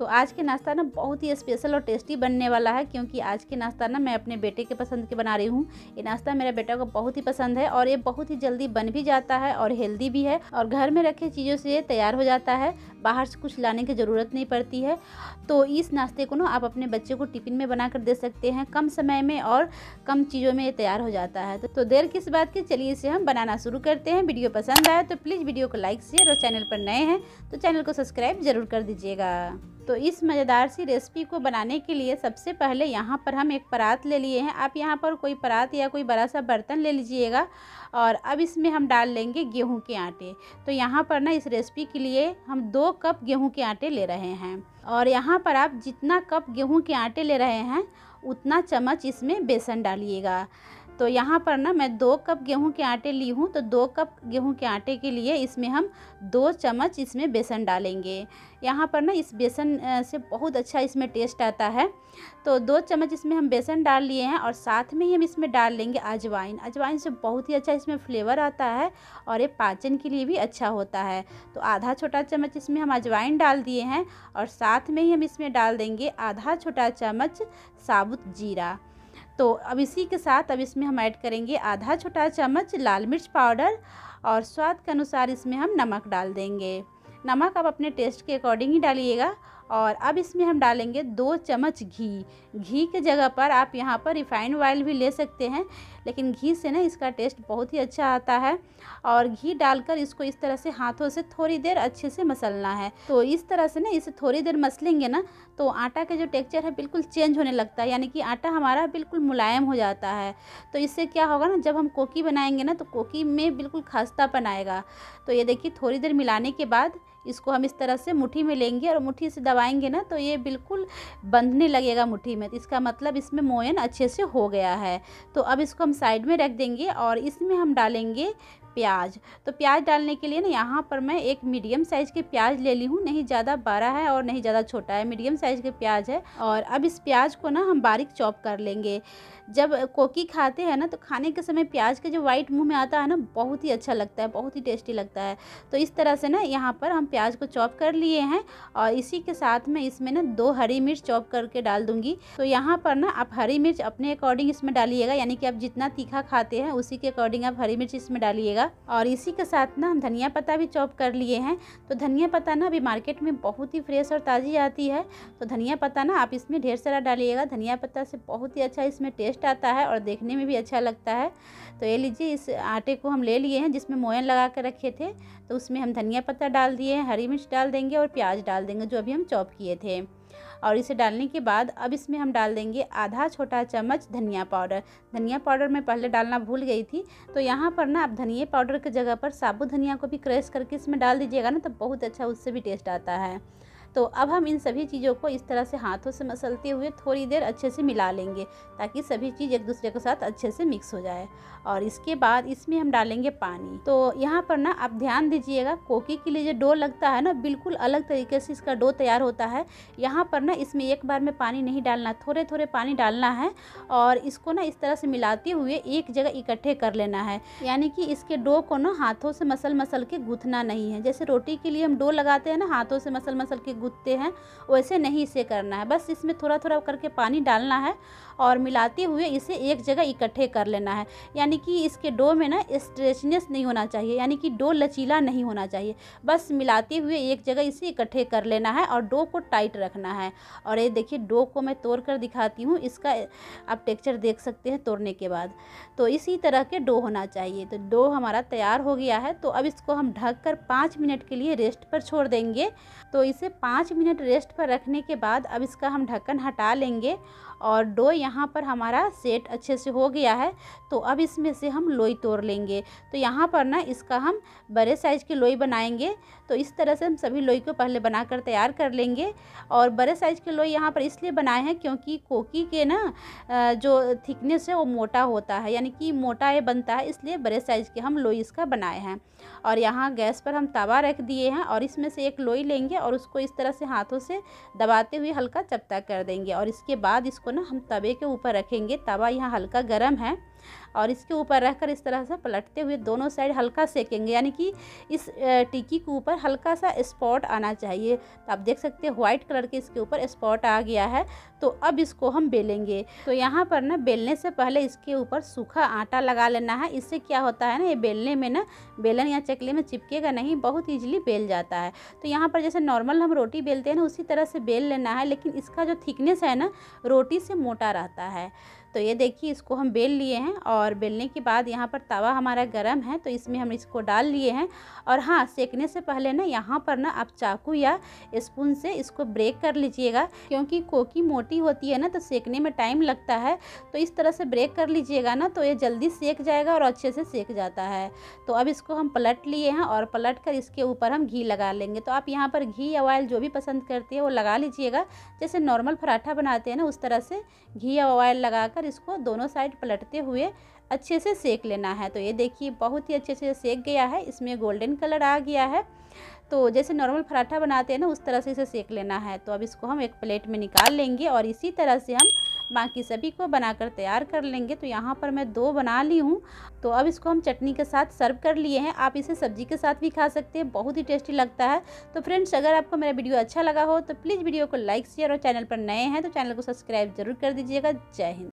तो आज के नाश्ता ना बहुत ही स्पेशल और टेस्टी बनने वाला है, क्योंकि आज के नाश्ता ना मैं अपने बेटे के पसंद के बना रही हूँ। ये नाश्ता मेरे बेटा को बहुत ही पसंद है और ये बहुत ही जल्दी बन भी जाता है और हेल्दी भी है और घर में रखे चीज़ों से तैयार हो जाता है। बाहर से कुछ लाने की ज़रूरत नहीं पड़ती है। तो इस नाश्ते को ना आप अपने बच्चे को टिफ़िन में बना कर दे सकते हैं कम समय में और कम चीज़ों में ये तैयार हो जाता है। तो, तो देर किस बात की चलिए इसे हम बनाना शुरू करते हैं। वीडियो पसंद आए तो प्लीज़ वीडियो को लाइक शेयर और चैनल पर नए हैं तो चैनल को सब्सक्राइब ज़रूर कर दीजिएगा। तो इस मज़ेदार सी रेसिपी को बनाने के लिए सबसे पहले यहाँ पर हम एक परात ले लिए हैं। आप यहाँ पर कोई परात या कोई बड़ा सा बर्तन ले लीजिएगा और अब इसमें हम डाल लेंगे गेहूँ के आटे। तो यहाँ पर ना इस रेसिपी के लिए हम दो कप गेहूँ के आटे ले रहे हैं। और यहाँ पर आप जितना कप गेहूँ के आटे ले रहे हैं, उतना चम्मच इसमें बेसन डालिएगा। तो यहाँ पर ना मैं दो कप गेहूँ के आटे ली हूँ तो दो कप गेहूँ के आटे के लिए इसमें हम दो चम्मच इसमें बेसन डालेंगे। यहाँ पर ना इस बेसन से बहुत अच्छा इसमें टेस्ट आता है। तो दो चम्मच इसमें हम बेसन डाल लिए हैं और साथ में ही हम इसमें डाल लेंगे अजवाइन। अजवाइन से बहुत ही अच्छा इसमें फ्लेवर आता है और ये पाचन के लिए भी अच्छा होता है। तो आधा छोटा चम्मच इसमें हम अजवाइन डाल दिए हैं और साथ में ही हम इसमें डाल देंगे आधा छोटा चम्मच साबुत जीरा। तो अब इसी के साथ अब इसमें हम ऐड करेंगे आधा छोटा चम्मच लाल मिर्च पाउडर और स्वाद के अनुसार इसमें हम नमक डाल देंगे। नमक आप अपने टेस्ट के अकॉर्डिंग ही डालिएगा और अब इसमें हम डालेंगे दो चम्मच घी। घी के जगह पर आप यहाँ पर रिफ़ाइंड ऑयल भी ले सकते हैं, लेकिन घी से ना इसका टेस्ट बहुत ही अच्छा आता है। और घी डालकर इसको इस तरह से हाथों से थोड़ी देर अच्छे से मसलना है। तो इस तरह से ना इसे थोड़ी देर मसलेंगे ना तो आटा का जो टेक्सचर है बिल्कुल चेंज होने लगता है, यानी कि आटा हमारा बिल्कुल मुलायम हो जाता है। तो इससे क्या होगा ना, जब हम कोकी बनाएँगे ना तो कोकी में बिल्कुल खस्तापन आएगा। तो ये देखिए थोड़ी देर मिलाने के बाद इसको हम इस तरह से मुट्ठी में लेंगे और मुट्ठी से दबाएँगे ना तो ये बिल्कुल बंधने लगेगा मुट्ठी में। इसका मतलब इसमें मोयन अच्छे से हो गया है। तो अब इसको हम साइड में रख देंगे और इसमें हम डालेंगे प्याज। तो प्याज डालने के लिए ना यहाँ पर मैं एक मीडियम साइज़ के प्याज ले ली हूँ। नहीं ज़्यादा बड़ा है और नहीं ज़्यादा छोटा है। मीडियम साइज़ के प्याज है और अब इस प्याज को ना हम बारीक चॉप कर लेंगे। जब कोकी खाते हैं ना तो खाने के समय प्याज का जो वाइट मुँह में आता है ना बहुत ही अच्छा लगता है, बहुत ही टेस्टी लगता है। तो इस तरह से ना यहाँ पर हम प्याज को चॉप कर लिए हैं और इसी के साथ में इसमें ना दो हरी मिर्च चॉप करके डाल दूँगी। तो यहाँ पर ना आप हरी मिर्च अपने अकॉर्डिंग इसमें डालिएगा, यानी कि आप जितना तीखा खाते हैं उसी के अकॉर्डिंग आप हरी मिर्च इसमें डालिएगा। और इसी के साथ ना हम धनिया पत्ता भी चॉप कर लिए हैं। तो धनिया पत्ता ना अभी मार्केट में बहुत ही फ्रेश और ताज़ी आती है। तो धनिया पत्ता ना आप इसमें ढेर सारा डालिएगा। धनिया पत्ता से बहुत ही अच्छा इसमें टेस्ट आता है और देखने में भी अच्छा लगता है। तो ये लीजिए, इस आटे को हम ले लिए हैं, जिसमें मोयन लगा कर रखे थे। तो उसमें हम धनिया पत्ता डाल दिए हैं, हरी मिर्च डाल देंगे और प्याज डाल देंगे, जो अभी हम चॉप किए थे। और इसे डालने के बाद अब इसमें हम डाल देंगे आधा छोटा चम्मच धनिया पाउडर। धनिया पाउडर मैं पहले डालना भूल गई थी तो यहाँ पर ना आप धनिया पाउडर की जगह पर साबुत धनिया को भी क्रश करके इसमें डाल दीजिएगा ना तो बहुत अच्छा उससे भी टेस्ट आता है। तो अब हम इन सभी चीज़ों को इस तरह से हाथों से मसलते हुए थोड़ी देर अच्छे से मिला लेंगे, ताकि सभी चीज़ एक दूसरे के साथ अच्छे से मिक्स हो जाए। और इसके बाद इसमें हम डालेंगे पानी। तो यहाँ पर ना आप ध्यान दीजिएगा, कोकी के लिए जो डो लगता है ना, बिल्कुल अलग तरीके से इसका डो तैयार होता है। यहाँ पर ना इसमें एक बार में पानी नहीं डालना थोड़े थोड़े पानी डालना है और इसको ना इस तरह से मिलाते हुए एक जगह इकट्ठे कर लेना है। यानी कि इसके डो को ना हाथों से मसल मसल के गूँथना नहीं है। जैसे रोटी के लिए हम डो लगाते हैं ना, हाथों से मसल मसल के गूँथते हैं, वैसे नहीं इसे करना है। बस इसमें थोड़ा थोड़ा करके पानी डालना है और मिलाते हुए इसे एक जगह इकट्ठे कर लेना है। यानी कि इसके डो में ना स्ट्रेचनेस नहीं होना चाहिए, यानी कि डो लचीला नहीं होना चाहिए। बस मिलाते हुए एक जगह इसे इकट्ठे कर लेना है और डो को टाइट रखना है। और ये देखिए, डो को मैं तोड़ कर दिखाती हूँ, इसका आप टेक्चर देख सकते हैं तोड़ने के बाद। तो इसी तरह के डो होना चाहिए। तो डो हमारा तैयार हो गया है तो अब इसको हम ढक कर मिनट के लिए रेस्ट पर छोड़ देंगे। तो इसे पाँच मिनट रेस्ट पर रखने के बाद अब इसका हम ढक्कन हटा लेंगे और डो यहाँ पर हमारा सेट अच्छे से हो गया है तो अब इसमें से हम लोई तोड़ लेंगे। तो यहाँ पर ना इसका हम बड़े साइज़ की लोई बनाएँगे। तो इस तरह से हम सभी लोई को पहले बनाकर तैयार कर लेंगे। और बड़े साइज़ के लोई यहाँ पर इसलिए बनाए हैं क्योंकि कोकी के ना जो थिकनेस है वो मोटा होता है, यानी कि मोटा ये बनता है, इसलिए बड़े साइज़ के हम लोई इसका बनाए हैं। और यहाँ गैस पर हम तवा रख दिए हैं और इसमें से एक लोई लेंगे और उसको इस तरह से हाथों से दबाते हुए हल्का चपटा कर देंगे और इसके बाद इसको ना हम तवे के ऊपर रखेंगे तवा यहाँ हल्का गर्म है। और इसके ऊपर रहकर इस तरह से पलटते हुए दोनों साइड हल्का सेकेंगे, यानी कि इस टिक्की के ऊपर हल्का सा स्पॉट आना चाहिए। तो आप देख सकते हैं व्हाइट कलर के इसके ऊपर स्पॉट आ गया है। तो अब इसको हम बेलेंगे। तो यहाँ पर ना बेलने से पहले इसके ऊपर सूखा आटा लगा लेना है। इससे क्या होता है ना, ये बेलने में ना, बेलन या चकले में चिपकेगा नहीं, बहुत ईजिली बेल जाता है। तो यहाँ पर जैसे नॉर्मल हम रोटी बेलते हैं ना, उसी तरह से बेल लेना है, लेकिन इसका जो थिकनेस है ना, रोटी से मोटा रहता है। तो ये देखिए, इसको हम बेल लिए हैं और बेलने के बाद यहाँ पर तवा हमारा गर्म है तो इसमें हम इसको डाल लिए हैं। और हाँ सेकने से पहले ना यहाँ पर ना आप चाकू या स्पून से इसको ब्रेक कर लीजिएगा, क्योंकि कोकी मोटी होती है ना तो सेकने में टाइम लगता है। तो इस तरह से ब्रेक कर लीजिएगा ना तो ये जल्दी सेक जाएगा और अच्छे से सेक जाता है। तो अब इसको हम पलट लिए हैं और पलट कर इसके ऊपर हम घी लगा लेंगे। तो आप यहाँ पर घी या ऑयल जो भी पसंद करते हैं, वो लगा लीजिएगा। जैसे नॉर्मल पराठा बनाते हैं ना, उस तरह से घी या ऑयल लगाकर कर इसको दोनों साइड पलटते हुए अच्छे से सेक लेना है। तो ये देखिए, बहुत ही अच्छे से सेक गया है। इसमें गोल्डन कलर आ गया है। तो जैसे नॉर्मल पराठा बनाते हैं ना, उस तरह से इसे सेक लेना है। तो अब इसको हम एक प्लेट में निकाल लेंगे और इसी तरह से हम बाकी सभी को बनाकर तैयार कर लेंगे। तो यहाँ पर मैं दो बना ली हूँ। तो अब इसको हम चटनी के साथ सर्व कर लिए हैं। आप इसे सब्ज़ी के साथ भी खा सकते हैं। बहुत ही टेस्टी लगता है। तो फ्रेंड्स अगर आपको मेरा वीडियो अच्छा लगा हो तो प्लीज़ वीडियो को लाइक शेयर और चैनल पर नए हैं तो चैनल को सब्सक्राइब ज़रूर कर दीजिएगा। जय हिंद।